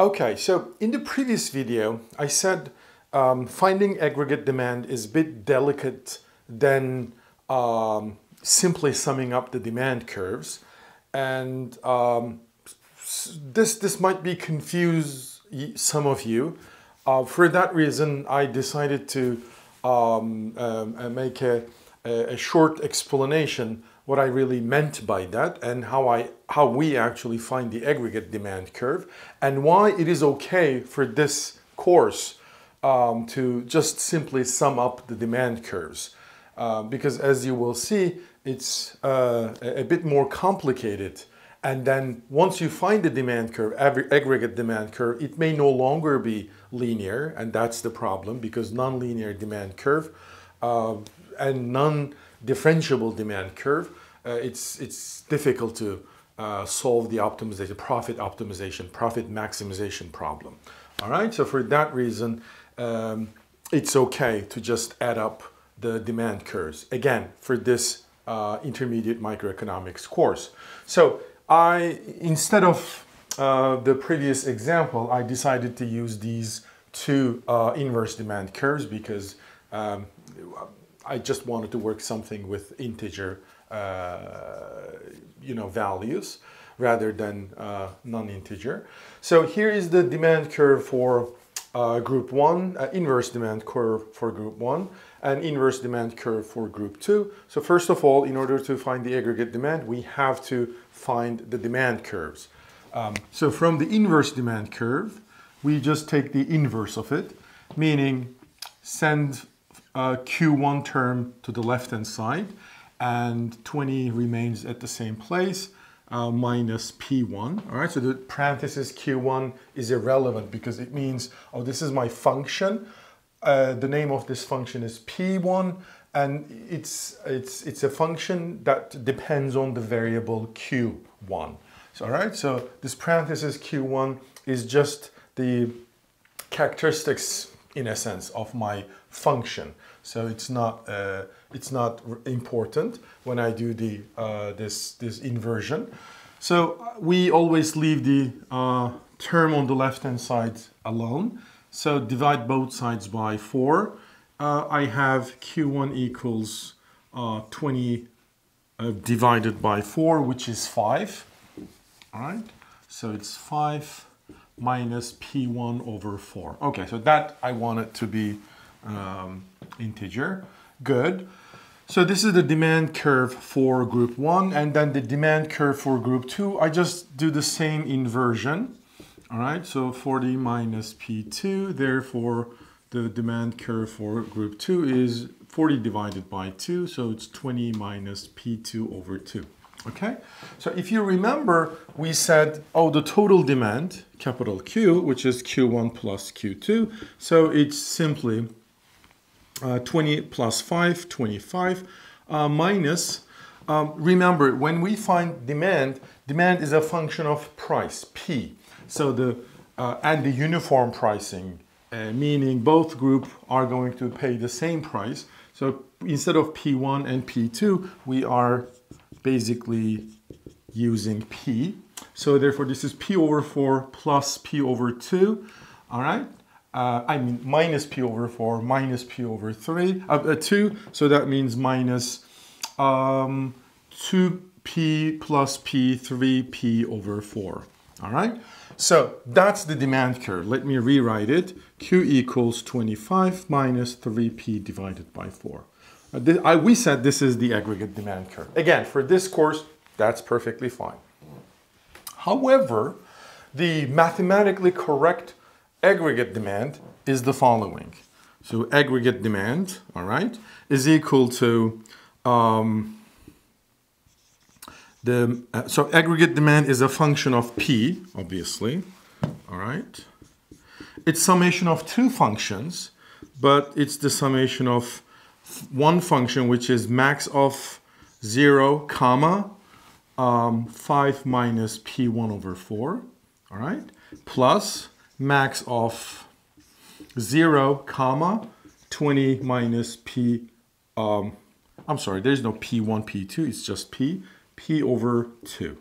Okay, so in the previous video, I said um, finding aggregate demand is a bit delicate than um, simply summing up the demand curves. And um, this, this might be confuse some of you. Uh, for that reason, I decided to um, um, uh, make a, a short explanation what I really meant by that and how I how we actually find the aggregate demand curve and why it is okay for this course um, to just simply sum up the demand curves. Uh, because as you will see, it's uh, a bit more complicated. And then once you find the demand curve, aggregate demand curve, it may no longer be linear, and that's the problem because nonlinear demand curve uh, and non-differentiable demand curve, uh, it's, it's difficult to uh, solve the optimization, profit optimization, profit maximization problem. All right, so for that reason, um, it's okay to just add up the demand curves. Again, for this uh, intermediate microeconomics course. So I, instead of uh, the previous example, I decided to use these two uh, inverse demand curves because um, I just wanted to work something with integer, uh, you know, values rather than uh, non-integer. So here is the demand curve for uh, group 1, uh, inverse demand curve for group 1, and inverse demand curve for group 2. So first of all, in order to find the aggregate demand, we have to find the demand curves. Um, so from the inverse demand curve, we just take the inverse of it, meaning send uh, Q1 term to the left-hand side, and 20 remains at the same place uh, minus P1. All right, so the parenthesis Q1 is irrelevant because it means, oh, this is my function. Uh, the name of this function is P1 and it's, it's, it's a function that depends on the variable Q1. So, all right, so this parenthesis Q1 is just the characteristics in a sense of my function. So it's not, uh, it's not important when I do the, uh, this, this inversion. So uh, we always leave the uh, term on the left-hand side alone. So divide both sides by 4. Uh, I have Q1 equals uh, 20 divided by 4, which is 5. All right, so it's 5 minus P1 over 4. Okay, so that I want it to be um, integer. Good. So this is the demand curve for group 1 and then the demand curve for group 2. I just do the same inversion. All right, so 40 minus P2, therefore the demand curve for group 2 is 40 divided by 2, so it's 20 minus P2 over 2. Okay, so if you remember, we said, oh, the total demand, capital Q, which is Q1 plus Q2, so it's simply uh, 20 plus 5, 25, uh, minus, um, remember, when we find demand, demand is a function of price, P. So the, uh, and the uniform pricing, uh, meaning both group are going to pay the same price. So instead of P1 and P2, we are basically using P. So therefore this is P over 4 plus P over 2, all right? uh, I mean minus p over 4 minus p over 3, uh, uh, 2, so that means minus um, 2p plus p, 3p over 4. All right, so that's the demand curve. Let me rewrite it. Q equals 25 minus 3p divided by 4. Uh, I, we said this is the aggregate demand curve. Again, for this course, that's perfectly fine. However, the mathematically correct aggregate demand is the following. So aggregate demand, all right, is equal to um, the, uh, so aggregate demand is a function of P, obviously, all right. It's summation of two functions, but it's the summation of one function, which is max of 0, comma, um, 5 minus P1 over 4, all right, plus max of 0 comma 20 minus p um, I'm sorry there's no p1 p2 it's just p p over 2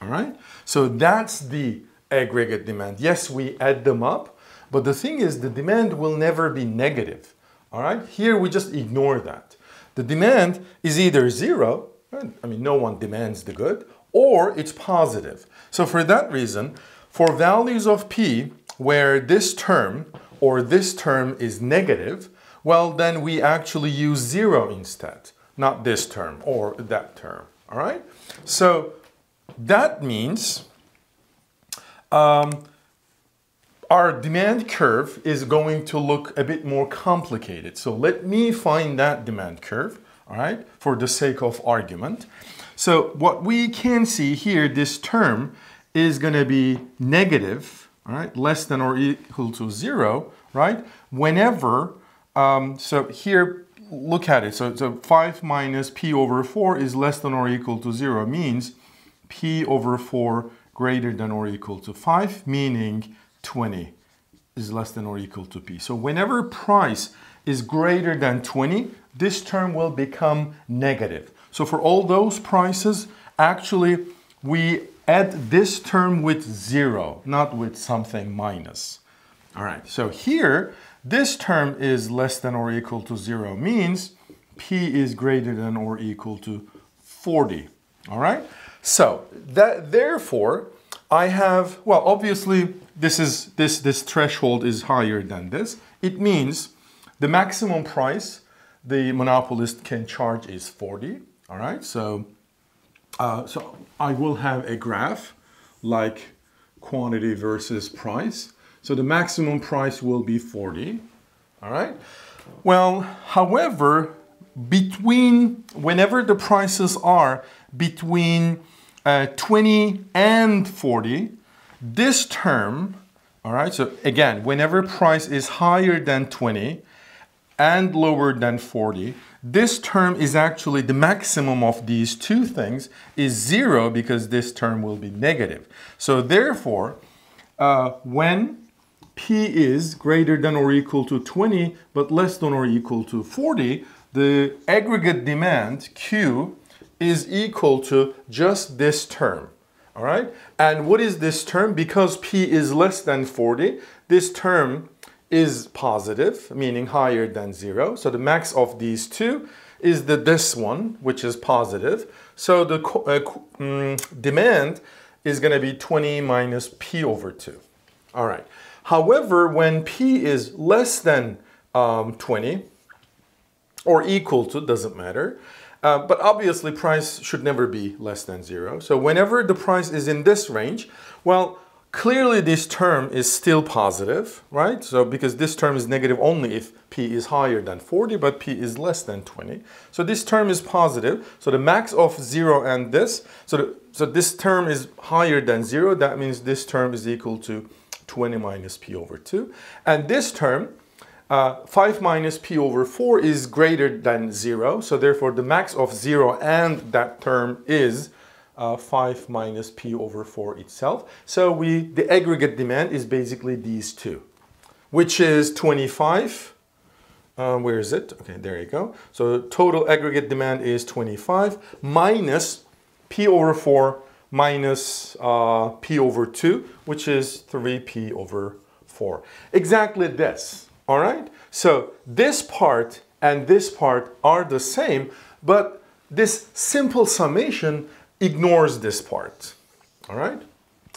all right so that's the aggregate demand. Yes, we add them up, but the thing is the demand will never be negative. All right, here we just ignore that. The demand is either zero, I mean, no one demands the good, or it's positive. So for that reason, for values of P where this term or this term is negative, well, then we actually use zero instead, not this term or that term, all right? So that means um, our demand curve is going to look a bit more complicated. So let me find that demand curve, all right, for the sake of argument. So what we can see here, this term is going to be negative, all right, less than or equal to zero, right? Whenever, um, so here, look at it. So, so 5 minus p over 4 is less than or equal to 0 means p over 4 greater than or equal to 5, meaning 20 is less than or equal to p. So whenever price is greater than 20, this term will become negative. So for all those prices, actually, we add this term with zero, not with something minus. All right, so here, this term is less than or equal to zero, means p is greater than or equal to 40. All right, so that therefore, I have, well, obviously, this is this this threshold is higher than this. It means the maximum price the monopolist can charge is 40. All right, so uh, so I will have a graph like quantity versus price. So the maximum price will be 40. All right. Well, however, between whenever the prices are between uh, 20 and 40, this term, all right, so again, whenever price is higher than 20 and lower than 40, this term is actually the maximum of these two things is zero because this term will be negative. So therefore, uh, when P is greater than or equal to 20 but less than or equal to 40, the aggregate demand Q is equal to just this term. All right? And what is this term? Because P is less than 40, this term is positive, meaning higher than zero. So the max of these two is the this one, which is positive. So the uh, um, demand is going to be 20 minus P over 2. All right. However, when P is less than um, 20 or equal to, doesn't matter, uh, but obviously price should never be less than zero. So whenever the price is in this range, well, clearly this term is still positive, right? So because this term is negative only if P is higher than 40, but P is less than 20. So this term is positive. So the max of zero and this, so, the, so this term is higher than zero. That means this term is equal to 20 minus P over 2. And this term, uh, 5 minus p over 4 is greater than 0, so therefore the max of 0 and that term is uh, 5 minus p over 4 itself. So we the aggregate demand is basically these two, which is 25. Uh, where is it? Okay, there you go. So total aggregate demand is 25 minus p over 4 minus uh, p over 2, which is 3p over 4. Exactly this. All right? So this part and this part are the same, but this simple summation ignores this part. All right?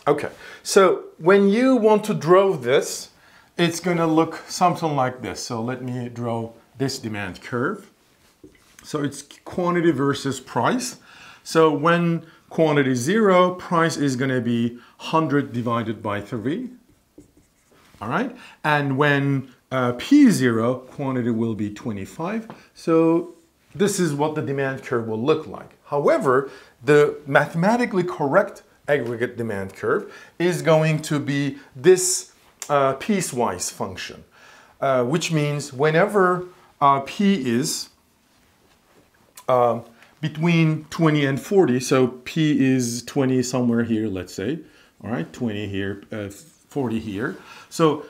Okay, so when you want to draw this, it's going to look something like this. So let me draw this demand curve. So it's quantity versus price. So when quantity is zero, price is going to be 100 divided by 3. All right, and when uh, P0 quantity will be 25. So this is what the demand curve will look like. However, the mathematically correct aggregate demand curve is going to be this uh, piecewise function, uh, which means whenever uh, P is uh, between 20 and 40, so P is 20 somewhere here, let's say, all right, 20 here, uh, 40 here. So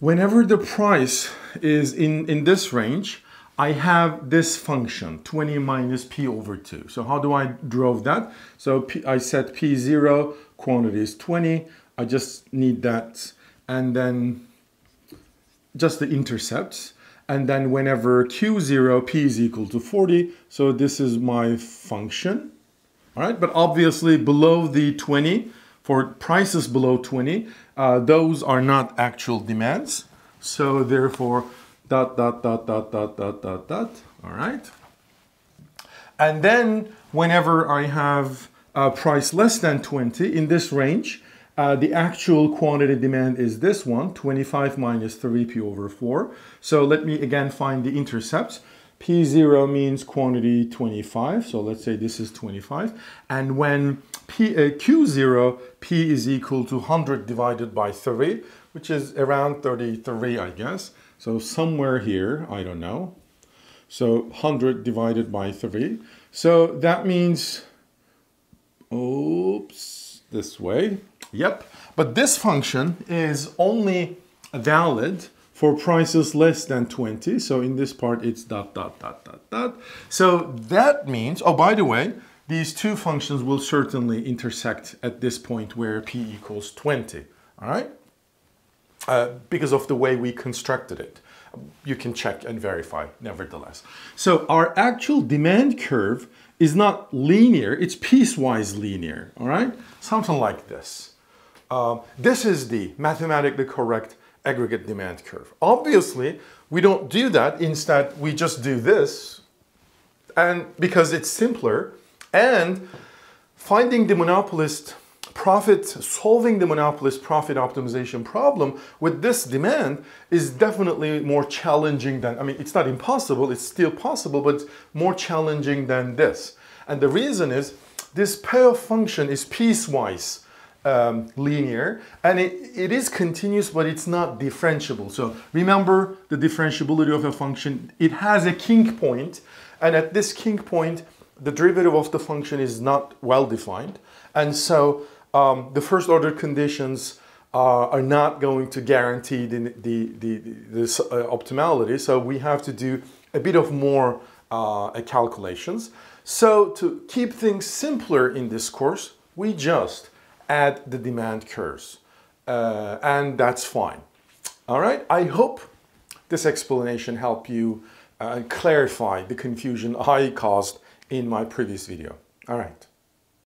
Whenever the price is in, in this range, I have this function, 20 minus p over 2. So how do I draw that? So P, I set p0, quantity is 20. I just need that and then just the intercepts and then whenever q0 p is equal to 40 so this is my function all right but obviously below the 20 for prices below 20 uh, those are not actual demands so therefore dot dot dot dot dot dot dot dot all right and then whenever I have a price less than 20 in this range uh, the actual quantity demand is this one, 25 minus 3p over 4. So let me again find the intercepts. P0 means quantity 25, so let's say this is 25. And when P, uh, Q0, P is equal to 100 divided by 3, which is around 33, I guess. So somewhere here, I don't know. So 100 divided by 3. So that means, oops, this way. Yep, but this function is only valid for prices less than 20. So in this part, it's dot, dot, dot, dot, dot. So that means, oh, by the way, these two functions will certainly intersect at this point where p equals 20, all right? Uh, because of the way we constructed it. You can check and verify nevertheless. So our actual demand curve is not linear, it's piecewise linear, all right? Something like this. Um, this is the mathematically correct aggregate demand curve. Obviously, we don't do that. Instead, we just do this and because it's simpler and finding the monopolist profit, solving the monopolist profit optimization problem with this demand is definitely more challenging than, I mean, it's not impossible, it's still possible, but more challenging than this. And the reason is this payoff function is piecewise um, linear and it, it is continuous but it's not differentiable. So remember the differentiability of a function. It has a kink point and at this kink point the derivative of the function is not well defined and so um, the first order conditions uh, are not going to guarantee the, the, the, the uh, optimality so we have to do a bit of more uh, calculations. So to keep things simpler in this course we just add the demand curves. Uh, and that's fine. All right, I hope this explanation helped you uh, clarify the confusion I caused in my previous video. All right.